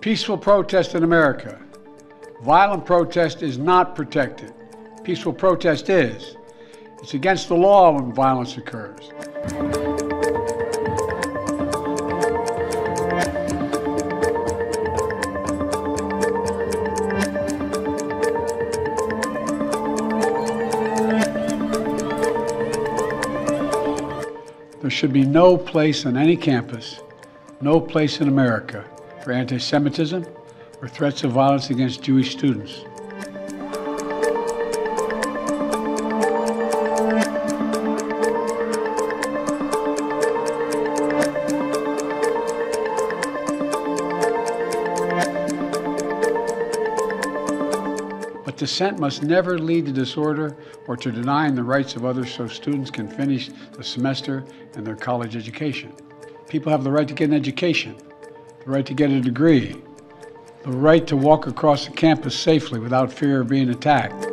Peaceful protest in America. Violent protest is not protected. Peaceful protest is. It's against the law when violence occurs. There should be no place on any campus, no place in America for anti Semitism or threats of violence against Jewish students. But dissent must never lead to disorder or to denying the rights of others so students can finish the semester and their college education. People have the right to get an education, the right to get a degree, the right to walk across the campus safely without fear of being attacked.